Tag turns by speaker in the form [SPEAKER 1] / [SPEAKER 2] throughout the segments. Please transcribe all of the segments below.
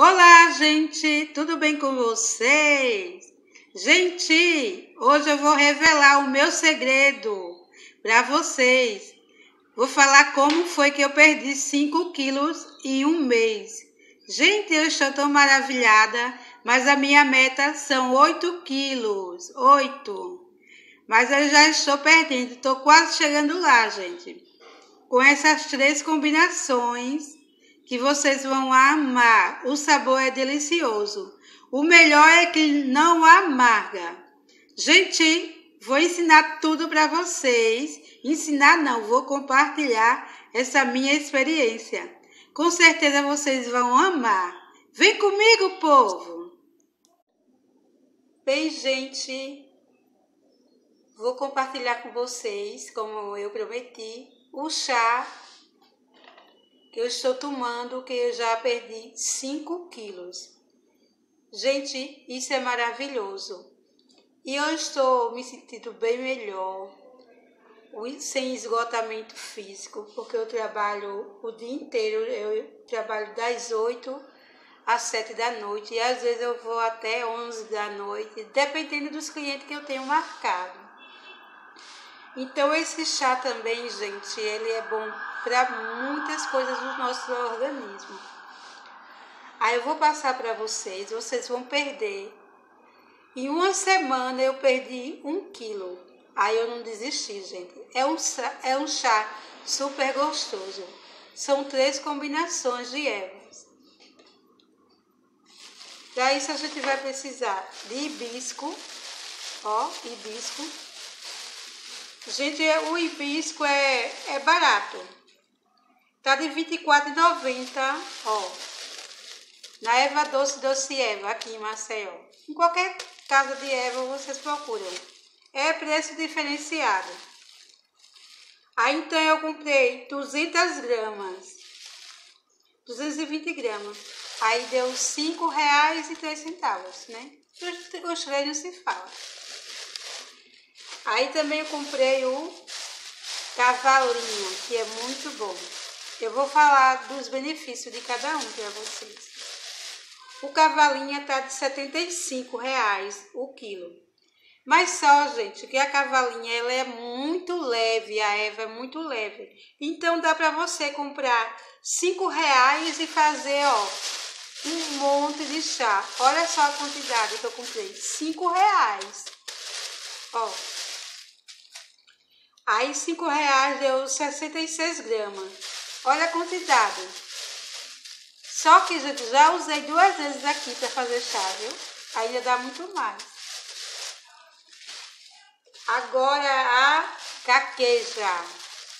[SPEAKER 1] Olá, gente, tudo bem com vocês? Gente, hoje eu vou revelar o meu segredo para vocês. Vou falar como foi que eu perdi 5 quilos em um mês. Gente, eu estou tão maravilhada, mas a minha meta são 8 quilos. 8. Mas eu já estou perdendo, estou quase chegando lá, gente. Com essas três combinações que vocês vão amar. O sabor é delicioso. O melhor é que não amarga. Gente, vou ensinar tudo para vocês. Ensinar não, vou compartilhar essa minha experiência. Com certeza vocês vão amar. Vem comigo, povo! Bem, gente, vou compartilhar com vocês, como eu prometi, o chá que eu estou tomando, que eu já perdi 5 quilos. Gente, isso é maravilhoso. E eu estou me sentindo bem melhor, sem esgotamento físico, porque eu trabalho o dia inteiro, eu trabalho das 8 às 7 da noite, e às vezes eu vou até 11 da noite, dependendo dos clientes que eu tenho marcado. Então esse chá também, gente, ele é bom para muitas coisas do nosso organismo. Aí eu vou passar para vocês, vocês vão perder. Em uma semana eu perdi um quilo. Aí eu não desisti, gente. É um, é um chá super gostoso. São três combinações de ervas. Para isso a gente vai precisar de hibisco, ó, hibisco. Gente, o hibisco é, é barato. Tá de R$24,90, ó. Na Eva Doce Doce Eva, aqui em Maceió. Em qualquer casa de Eva vocês procuram. É preço diferenciado. Aí então eu comprei 200 gramas. 220 gramas. Aí deu R$ 5,03, né? Os três não se fala. Aí também eu comprei o cavalinho, que é muito bom. Eu vou falar dos benefícios de cada um para vocês. O cavalinha tá de 75 reais o quilo. Mas só, gente, que a cavalinha ela é muito leve, a Eva é muito leve. Então dá para você comprar cinco reais e fazer, ó, um monte de chá. Olha só a quantidade que eu comprei, cinco reais. Ó, aí cinco reais deu 66 gramas. Olha a quantidade. Só que, gente, já usei duas vezes aqui para fazer chá, viu? Ainda dá muito mais. Agora a caqueja.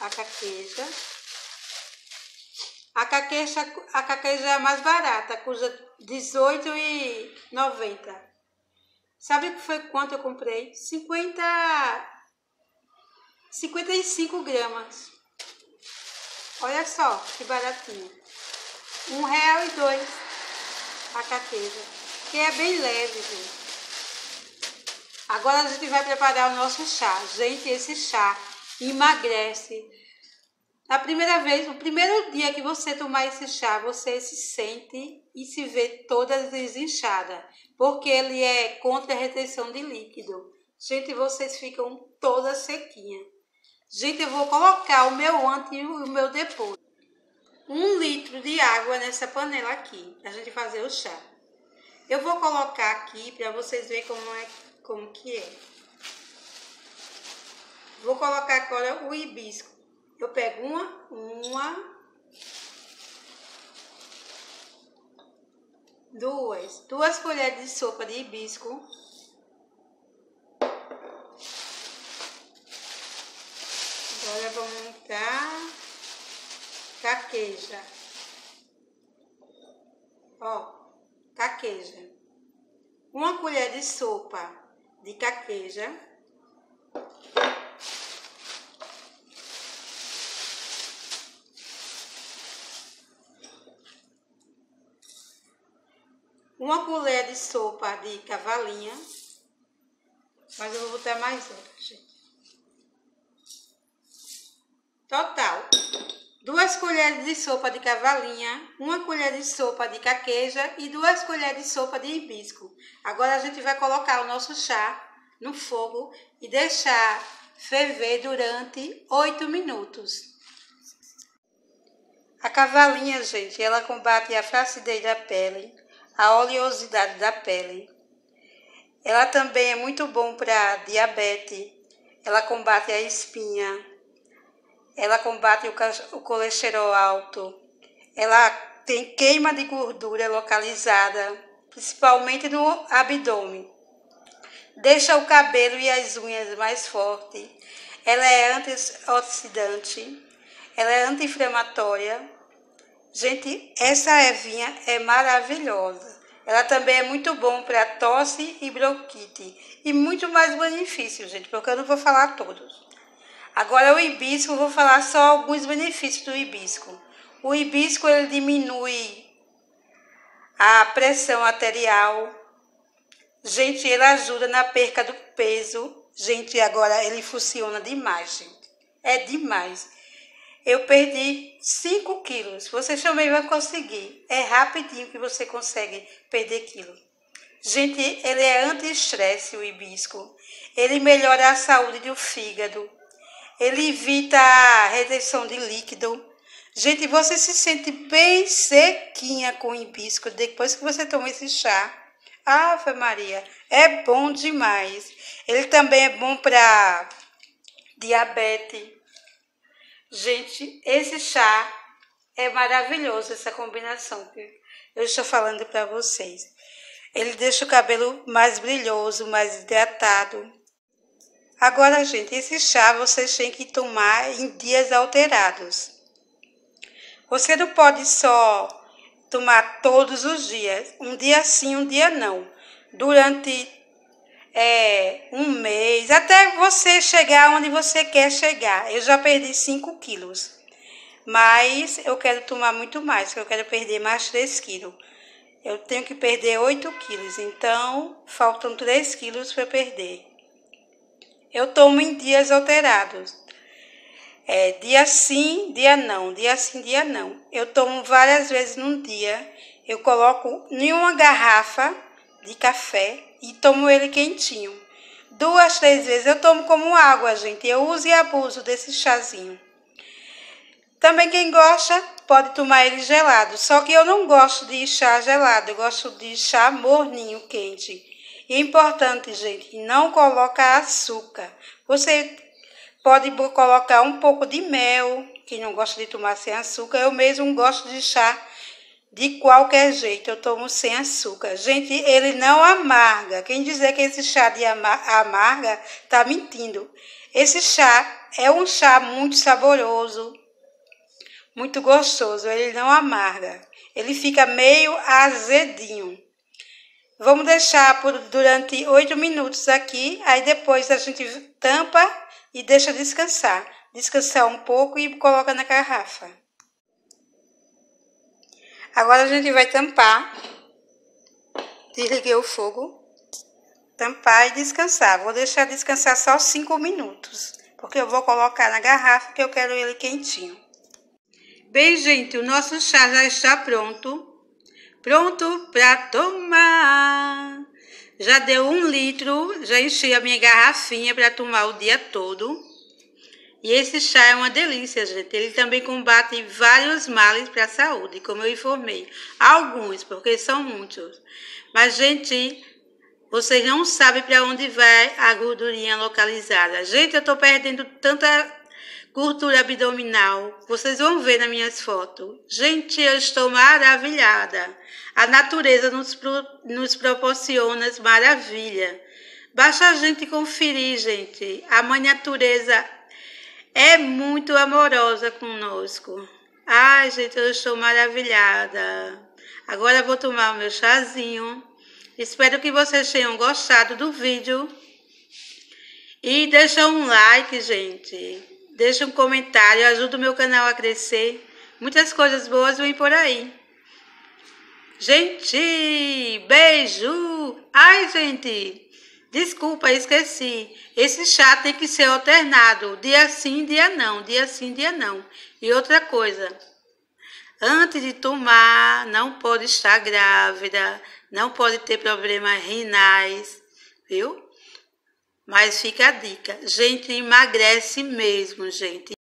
[SPEAKER 1] A caqueja. A caqueja, a caqueja é a mais barata, custa R$18,90. Sabe foi quanto eu comprei? 50, 55 gramas. Olha só que baratinho. Um real e dois a caqueja, que é bem leve, gente. Agora a gente vai preparar o nosso chá. Gente, esse chá emagrece. Na primeira vez, no primeiro dia que você tomar esse chá, você se sente e se vê toda desinchada, porque ele é contra a retenção de líquido. Gente, vocês ficam toda sequinha. Gente, eu vou colocar o meu antes e o meu depois. Um litro de água nessa panela aqui, pra gente fazer o chá. Eu vou colocar aqui para vocês verem como é como que é. Vou colocar agora o hibisco. Eu pego uma, uma, duas, duas colheres de sopa de hibisco Agora montar caqueja. Ó, caqueja. Uma colher de sopa de caqueja. Uma colher de sopa de cavalinha. Mas eu vou botar mais outra, gente. Total. duas colheres de sopa de cavalinha, uma colher de sopa de caqueja e duas colheres de sopa de hibisco. Agora a gente vai colocar o nosso chá no fogo e deixar ferver durante 8 minutos. A cavalinha, gente, ela combate a flacidez da pele, a oleosidade da pele. Ela também é muito bom para diabetes. Ela combate a espinha. Ela combate o colesterol alto. Ela tem queima de gordura localizada, principalmente no abdômen. Deixa o cabelo e as unhas mais fortes. Ela é antioxidante ela é anti-inflamatória. Gente, essa ervinha é maravilhosa. Ela também é muito bom para tosse e bronquite. E muito mais benefícios, gente, porque eu não vou falar todos. Agora o hibisco, vou falar só alguns benefícios do hibisco. O hibisco ele diminui a pressão arterial. Gente, ele ajuda na perca do peso. Gente, agora ele funciona demais, gente. É demais. Eu perdi 5 quilos. Você também vai conseguir. É rapidinho que você consegue perder quilos. Gente, ele é anti-estresse, o hibisco. Ele melhora a saúde do fígado. Ele evita a retenção de líquido. Gente, você se sente bem sequinha com o hibisco depois que você toma esse chá. Ave Maria, é bom demais. Ele também é bom para diabetes Gente, esse chá é maravilhoso, essa combinação que eu estou falando para vocês. Ele deixa o cabelo mais brilhoso, mais hidratado. Agora, gente, esse chá vocês têm que tomar em dias alterados. Você não pode só tomar todos os dias, um dia sim, um dia não. Durante é, um mês, até você chegar onde você quer chegar. Eu já perdi 5 quilos, mas eu quero tomar muito mais, eu quero perder mais 3 quilos. Eu tenho que perder 8 quilos, então faltam 3 quilos para perder. Eu tomo em dias alterados. É, dia sim, dia não, dia sim, dia não. Eu tomo várias vezes num dia. Eu coloco em uma garrafa de café e tomo ele quentinho. Duas, três vezes eu tomo como água, gente. Eu uso e abuso desse chazinho. Também quem gosta pode tomar ele gelado. Só que eu não gosto de chá gelado, eu gosto de chá morninho, quente. E é importante, gente, não colocar açúcar. Você pode colocar um pouco de mel, quem não gosta de tomar sem açúcar. Eu mesmo gosto de chá de qualquer jeito, eu tomo sem açúcar. Gente, ele não amarga. Quem dizer que esse chá de amarga, tá mentindo. Esse chá é um chá muito saboroso, muito gostoso. Ele não amarga. Ele fica meio azedinho. Vamos deixar por durante oito minutos aqui. Aí depois a gente tampa e deixa descansar. Descansar um pouco e coloca na garrafa. Agora a gente vai tampar. Desliguei o fogo. Tampar e descansar. Vou deixar descansar só 5 minutos. Porque eu vou colocar na garrafa que eu quero ele quentinho. Bem, gente, o nosso chá já está pronto. Pronto para tomar. Já deu um litro, já enchi a minha garrafinha para tomar o dia todo. E esse chá é uma delícia, gente. Ele também combate vários males para a saúde, como eu informei. Alguns, porque são muitos. Mas, gente, vocês não sabem para onde vai a gordurinha localizada. Gente, eu estou perdendo tanta gordura abdominal. Vocês vão ver nas minhas fotos. Gente, eu estou maravilhada. A natureza nos, pro, nos proporciona maravilha. Basta a gente conferir, gente. A mãe natureza é muito amorosa conosco. Ai, gente, eu estou maravilhada. Agora vou tomar o meu chazinho. Espero que vocês tenham gostado do vídeo. E deixa um like, gente. Deixa um comentário, ajuda o meu canal a crescer. Muitas coisas boas vêm por aí. Gente, beijo! Ai, gente, Desculpa, esqueci. Esse chá tem que ser alternado, dia sim, dia não, dia sim, dia não. E outra coisa, antes de tomar, não pode estar grávida, não pode ter problemas renais, viu? Mas fica a dica, gente, emagrece mesmo, gente.